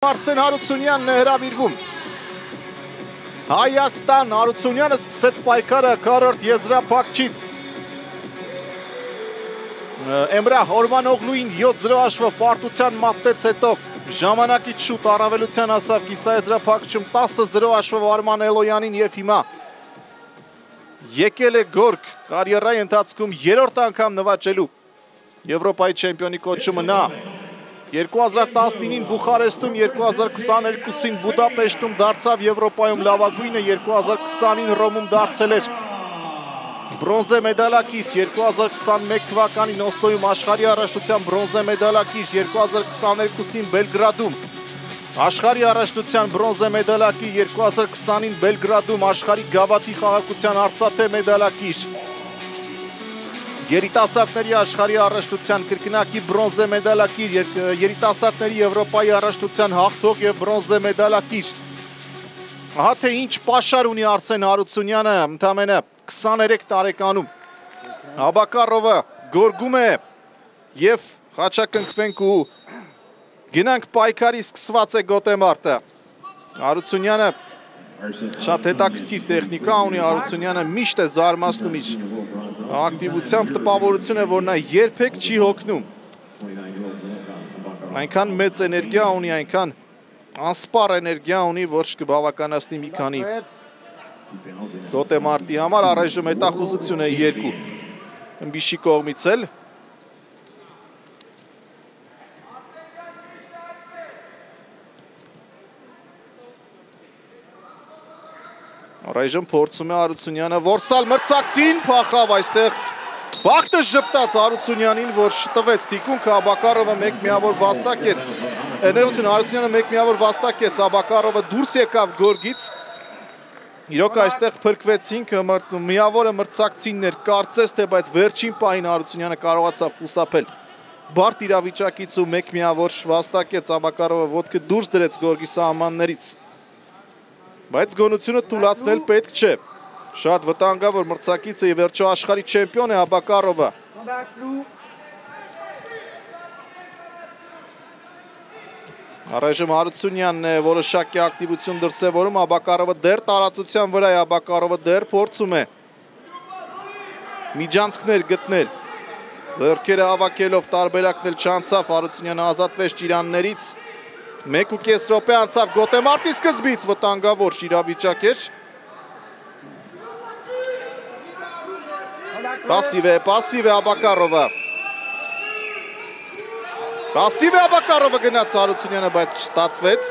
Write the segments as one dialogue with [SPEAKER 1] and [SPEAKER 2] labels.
[SPEAKER 1] Արսեն Հարությունյանն է հրավիրվում։ Հայաստան Հարությունյանը սկսեց պայքարը քառորդ եզրափակչից։ Էմրա Հորմանօղլուին 7-0 հաշվով պարտության մատտեց հետո ժամանակից շուտ առավելության ասավ կիսա եզրափակչում 10-0 հաշվով Արման Էլոյանին եւ հիմա եկել է գորգ կարիերայի ընթացքում երրորդ անգամ նվաճելու Եվրոպայի չեմպիոնի կոչումը նա 2019-ին Բուխարեստում, 2022-ին Բուդապեշտում դարձավ Եվրոպայում լավագույնը, 2020-ին Ռոմում դարձել էր բրոնզե մեդալակիր, 2021 թվականին Օսլոյում աշխարհի առաջնության բրոնզե մեդալակիր, 2022-ին Բելգրադում աշխարհի առաջնության բրոնզե մեդալակիր, 2020-ին Բելգրադում աշխարհի գավաթի խաղաղության արծաթե մեդալակիր Երիտասարդների աշխարհի առաջնության կրկնակի բրոնզե մեդալակիր, երիտասարդների Եվրոպայի առաջնության հաղթող եւ բրոնզե մեդալակիր։ Ահա թե ինչ պաշար ունի Արսեն Հարությունյանը, ընդամենը 23 տարեկանում։ Աբակարովը գորգում է եւ խաչակնքվենք ու գնանք պայքարի սկսված է գոտեմարտը։ Հարությունյանը շատ հետաքրքիր տեխնիկա ունի Հարությունյանը միշտ է զարմացնում իր ակտիվությամբ տպավորություն է, որ նա երբեք չի հոգնում։ Այնքան մեծ էներգիա ունի, այնքան անսպար էներգիա ունի, որ կբավականացնի մի քանի Դոտեմարտի համար առայժմ հետախուզություն է երկու։ Ըմբիշի կողմից էլ Առայժմ փորձում է Արությունյանը Որսալ մրցակցին փախավ այստեղ Բախտը ժպտաց Արությունյանին, որ շտվեց թիկունքը Աբակարովը մեկ միավոր վաստակեց։ Ներողություն, Արությունյանը մեկ միավոր վաստակեց, Աբակարովը դուրս եկավ գորգից։ Իրոք այստեղ փրկվեցինք, միավորը մրցակցիններ, կարծես թե բայց վերջին պահին Արությունյանը կարողացավ խուսափել բարդ իրավիճակից ու մեկ միավոր վաստակեց Աբակարովը ոտքը դուրս դրեց գորգի սահմաններից բայց գոնությունը թուլացնել պետք չէ։ Շատ վտանգավոր մրցակիցը եւ վերջո աշխարհի չեմպիոն է Աբակարովը։ Առայժմ Հարությունյանն է որոշակի ակտիվություն դրսևորում, Աբակարովը դեռ տարածության վրա է, Աբակարովը դեռ փորձում է միջանցքներ գտնել։ Ձեռքերը հավաքելով տարբերակնել չանցավ Հարությունյանը ազատվեց Ճիրաններից։ 1.5 րոպե անցավ Գոտեմարտի սկզբից վտանգավոր իրավիճակ էր։ Պասիվ է, պասիվ է Աբակարովը։ Պասիվ է Աբակարովը գնաց Հարությունյանը, բայց չստացվեց։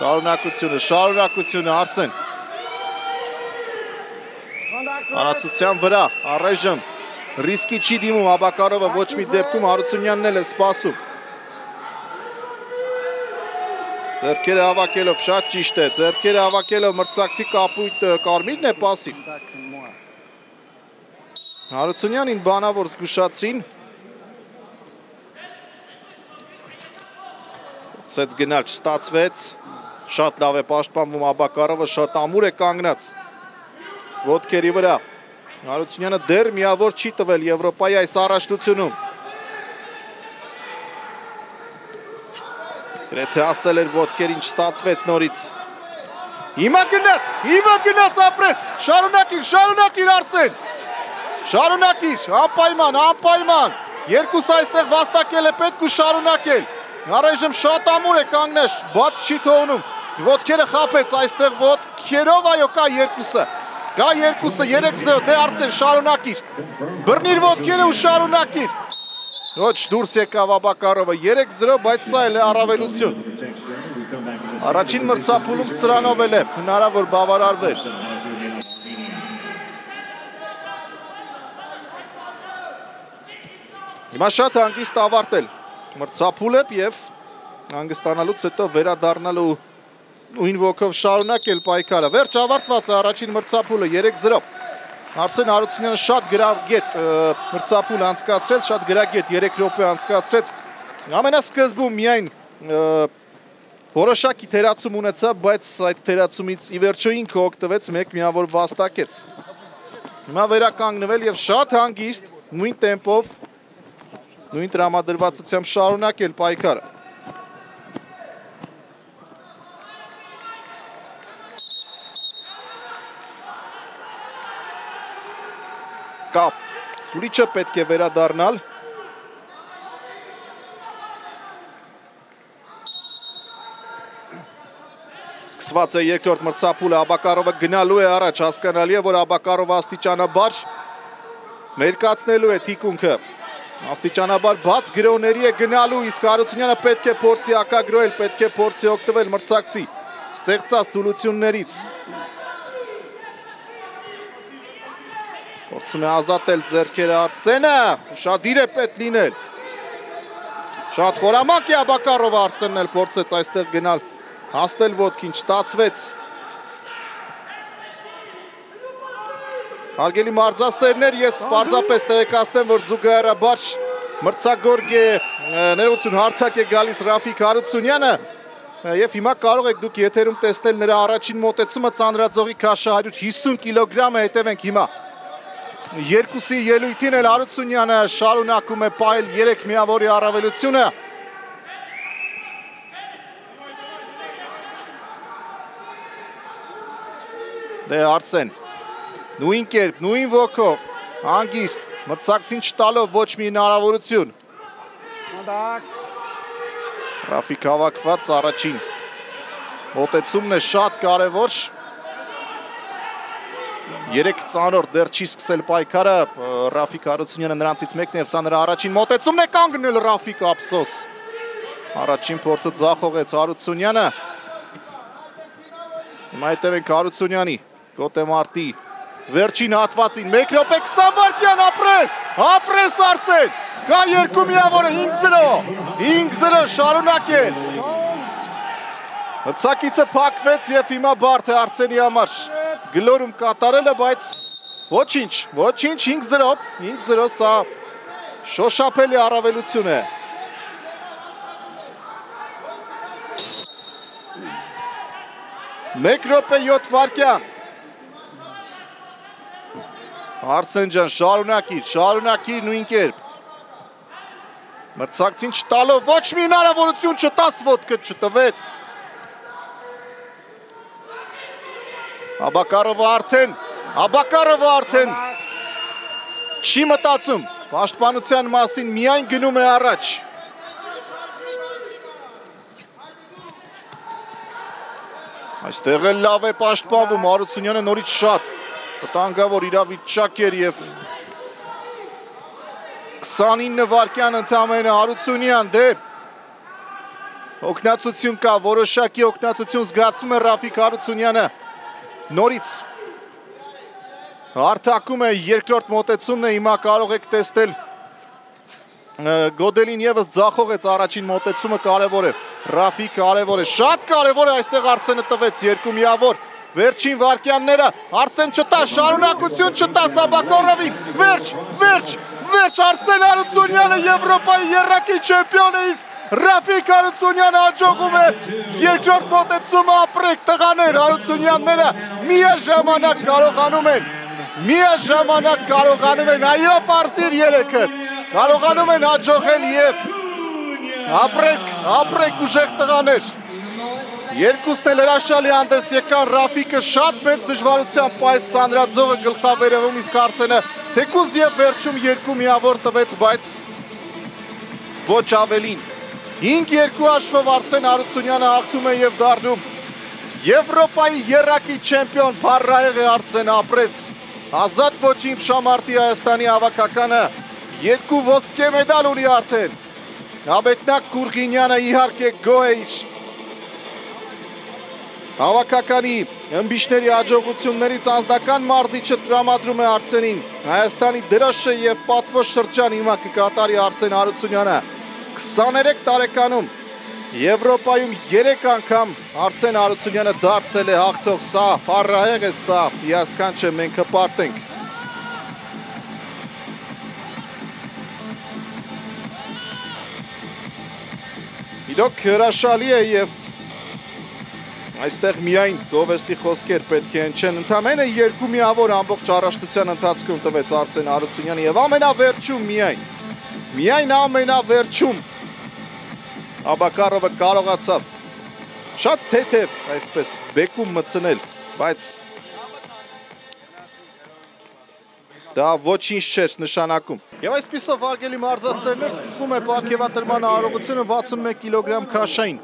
[SPEAKER 1] Շարունակությունը, շարունակությունը Արսեն։ Արացության վրա, առայժմ ռիսկի չի դիմում Աբակարովը ոչ մի դեպքում Հարությունյանն էլ է սպասում։ Ձերքերը հավաքելով շատ ճիշտ է, ձերքերը հավաքելով մրցակցի կապույտ կարմիրն է պասիվ։ Հարությունյանին բանավոր զգուշացրին։ Սեց գնալ չստացվեց, շատ լավ է պաշտպանվում Աբակարովը, շատ ամուր է կանգնած ոտքերի վրա։ Հարությունյանը դեռ միավոր չի տվել Եվրոպայի այս առաջնությունում։ Գրեթե ասել էր ոտքերին չստացվեց նորից։ Հիմա գնաց, հիմա գնաց ապրես, շարունակիր, շարունակիր Արսեն։ Շարունակիր, անպայման, անպայման։ Երկուս այստեղ վաստակել է պետք ու շարունակել։ Առայժմ շատ ամուր է կանգնеш, բաց չի թողնում։ Ոտքերը խապեց այստեղ ոտքերով, այո, կա երկուսը։ Գա երկուսը 3-0, դե Արսեն շարունակիր։ Բռնիր ոտքերը ու շարունակիր։ Ոչ դուրս եկավ Աբակարովը 3-0, բայց սա էլ է առավելություն։ Առաջին մրցափուլում սրանով էլ է հնարավոր բավարարվել։ Հիմա շատ հանգիստ ավարտել մրցափուլը եւ հանգստանալուց հետո վերադառնալու նույն ոգով շարունակել պայքարը։ Վերջ ավարտված է առաջին մրցափուլը 3-0։ Արսեն Հարությունյանը շատ գրագետ մրցափուլ անցկացրեց, շատ գրագետ 3 րոպե անցկացրեց։ Ամենասկզբում միայն որոշակի թերացում ունեցավ, բայց այդ թերացումից ի վերջո ինքը օգտվեց, մեկ միավոր վաստակեց։ Հիմա վերականգնվել եւ շատ հանգիստ նույն տեմպով նույն տրամադրվածությամբ շարունակել պայքարը։ Սուրիչը պետք է վերադառնալ Սկսված է երկրորդ մրցապուլը, Աբակարովը գնալու է առաջ, հասկանալի է, որ Աբակարովը աստիճանաբար մերկացնելու է թիկունքը։ Աստիճանաբար բաց գրոների է գնալու, իսկ Հարությունյանը պետք է փորձի ակագրոել, պետք է փորձի օգտվել մրցակցի ստեղծած թուլություններից։ Փորձում է ազատել ձերքերը Արսենը, շատ դիր է պետք լինել։ Շատ խորամանկ է Աբակարովը Արսենն էլ փորձեց այստեղ գնալ հասնել ոտքին, չտացվեց։ Հարգելի մարզասերներ, ես պարզապես տեղեկացնեմ, որ զուգահեռաբար մրցագորգ է ներողություն հարթակ է գալիս Ռաֆիկ Հարությունյանը եւ հիմա կարող եք դուք եթերում տեսնել նրա առաջին մոտեցումը ծանրաձողի քաշը 150 կիլոգրամ է, հետևենք հիմա։ Երկուսի ելույթին էլ Հարությունյանը շարունակում է պայել 3 միավորի առավելությունը։ Դե Արսեն։ Նույն կերպ, նույն ոգով, հանգիստ, մրցակցին չտալով ոչ մի հնարավորություն։ Ռաֆիկ հավաքված առաջին։ Մոտեցումն է շատ կարևոր։ Երեք ծանրորդ դեռ չի սկսել պայքարը, Ռաֆիկ Հարությունյանը նրանցից մեկն է, սա նրա առաջին մոտեցումն է կանգնել Ռաֆիկ ափսոս։ Առաջին փորձը ձախողեց Հարությունյանը։ Հիմա հետևենք Հարությունյանի Կոտեմարտի վերջին հատվածին 1 րոպե 20 վայրկյան ապրես, ապրես Արսեն։ Կա երկու միավորը 5-0, 5-0 շարունակել։ Հծակիցը փակվեց եւ հիմա բարդ է Արսենի համար գլորում կատարելը, բայց ոչինչ, ոչինչ 5-0, 5-0 սա շոշափելի առավելություն է։ Մեկ րոպե 7 վարկյան։ Արսեն ջան, շարունակիր, շարունակիր նույն կերպ։ Մրցակցին չտալով ոչ մի հնարավորություն չտաս ոտքը չտվեց։ Աբակարովը արդեն, Աբակարովը արդեն չի մտածում պաշտպանության մասին, միայն գնում է առաջ։ Այստեղ էլ լավ է պաշտպանվում, Արությունյանը նորից շատ վտանգավոր իրավիճակ էր եւ 29 վարկյան ընդամենը Հարությունյան դե օգնացություն կա, որոշակի օգնացություն զգացվում է Ռաֆիկ Հարությունյանը նորից հարթակում է երկրորդ մոտեցումն է, հիմա կարող եք տեսնել Գոդելին եւս ձախողեց առաջին մոտեցումը կարևոր է։ Ռաֆիկ կարևոր է, շատ կարևոր է այստեղ Արսենը տվեց երկու միավոր Վերջին վարկյանները Արսեն չտա, շարունակություն չտա Սաբակորովին, վերջ, վերջ, վերջ Արսեն Արությունյանը Եվրոպայի երրակի չեմպիոն է, իսկ Ռաֆիկ Արությունյանը աջողում է երկրորդ մոտեցումը ապրեք տղաներ Արությունյանները միաժամանակ կարողանում են միաժամանակ կարողանում են այո պարսիր երեքը կարողանում են աջողել եւ ապրեք, ապրեք ուժեղ տղաներ Երկուսն էլ հրաշալի հանդես եկան Ռաֆիկը շատ մեծ դժվարությամբ պայծ Սանդրաձողը գլխավերևում իսկ Արսենը թեկուզ եւ վերջում երկու միավոր տվեց, բայց ոչ ավելին։ 5-2 հաշվով Արսեն Արությունյանը հաղթում է եւ դառնում Եվրոպայի երակի չեմպիոն Փարրայեղ է Արսեն ապրես։ Ազատ ոչինչ Շամարտի Հայաստանի հավաքականը երկու ոսկե մեդալ ունի արդեն։ Աբետնակ Գուրգինյանը իհարկե գոհ է իր Հավաքականի ըմբիշների աջողություններից անձնական մարզիչը տրամադրում է Արսենին։ Հայաստանի դրոշը եւ պատվո շրջան հիմա կկատարի Արսեն Հարությունյանը 23 տարեկանում Եվրոպայում 3 անգամ Արսեն Հարությունյանը դարձել է հաղթող, սա փառահեղ է, սա հիասքանչ է, մենք հպարտենք։ Իրոք հրաշալի է եւ Այստեղ միայն գովեստի խոսքեր պետք է ընչեն ընդամենը երկու միավոր ամբողջ առաջնության ընթացքում տվեց Արսեն Արությունյանը եւ ամենավերջում միայն Միայն ամենավերջում Աբակարովը կարողացավ շատ թեթև, այսպես բեկում մցնել, բայց դա ոչինչ չէր նշանակում։ Եվ այսպիսով վարգելի մարզասերներ սկսվում է պարգևատրման արարողությունը 61 կիլոգրամ քաշային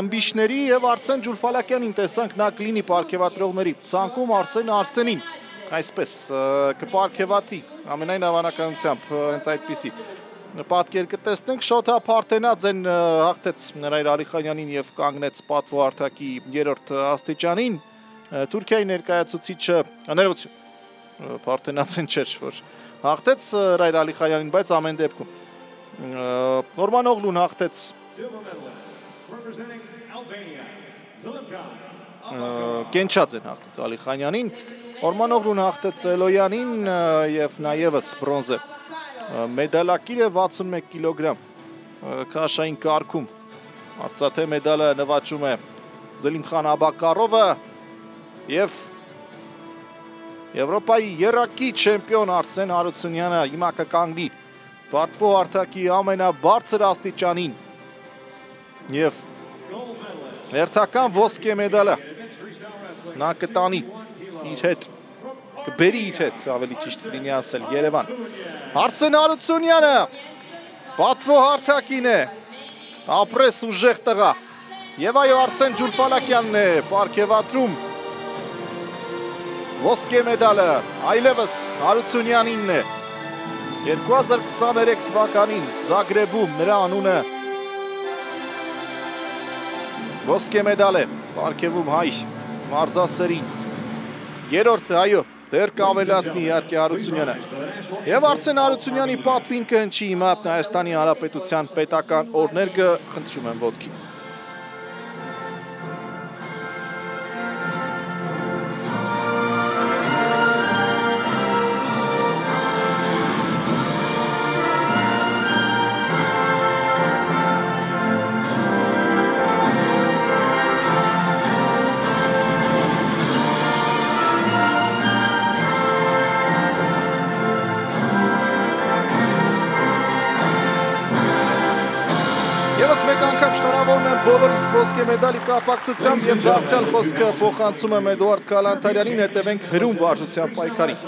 [SPEAKER 1] ըմբիշների եւ Արսեն Ջուլֆալակյանին տեսանք նա կլինի պարգևատրողների ցանկում Արսեն Արսենին այսպես կպարգևատի ամենայն հավանականությամբ հենց այդպիսի պատկեր կտեսնենք Շոթա Փարթենաձեն հաղթեց Նրայր Ալիխանյանին եւ կանգնեց պատվո հարթակի երրորդ աստիճանին Թուրքիայի ներկայացուցիչը ներողություն Փարթենաձեն չէր որ հաղթեց Ռայր Ալիխանյանին բայց ամեն դեպքում Նորման Օղլուն հաղթեց Կենչաձեն հաղթեց Ալիխանյանին Օրմանովրուն հաղթեց Էլոյանին եւ նաեւս բրոնզը. մեդալակիր է 61 կիլոգրամ քաշային կարգում արծաթե մեդալը նվաճում է Զելիմխան Աբակարովը եւ Եվրոպայի երակի չեմպիոն Արսեն Հարությունյանը հիմա կկանգնի Բարթվո հարթակի ամենաբարձր աստիճանին եւ հերթական ոսկե մեդալը նա կտանի իր հետ կբերի իր հետ, ավելի ճիշտ լինի ասել, Երևան։ Արսեն Արությունյանը պատվո հարթակին է, ապրես ուժեղ տղա։ Եվ այո Արսեն Ջուլֆալակյանն է պարգևատրում ոսկե մեդալը, այլևս Հարությունյանինն է։ 2023 թվականին Զագրեբում նրա անունը ոսկե մեդալ է պարգևում հայ մարզասերին։ Երորդ, այո, դեռ կավելացնի իհարկե Հարությունյանը։ Եվ Արսեն Հարությունյանի պատվին կհնչի հիմա Հայաստանի Հանրապետության պետական օրներգը, խնդրում եմ ոտքի։ բոլորիս ոսկե մեդալի կապակցությամբ եւ դարձյալ խոսքը փոխանցում եմ Էդուարդ Կալանթարյանին, հետևենք հրում վարժության պայքարին։